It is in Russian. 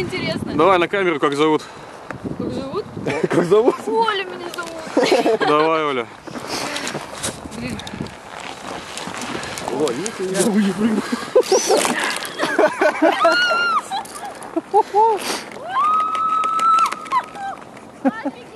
Интересно. Давай на камеру, как зовут. Как зовут? Как зовут? Оля меня зовут. Давай, Оля. Блин, Ой, нихуя. не прыгну. Папик,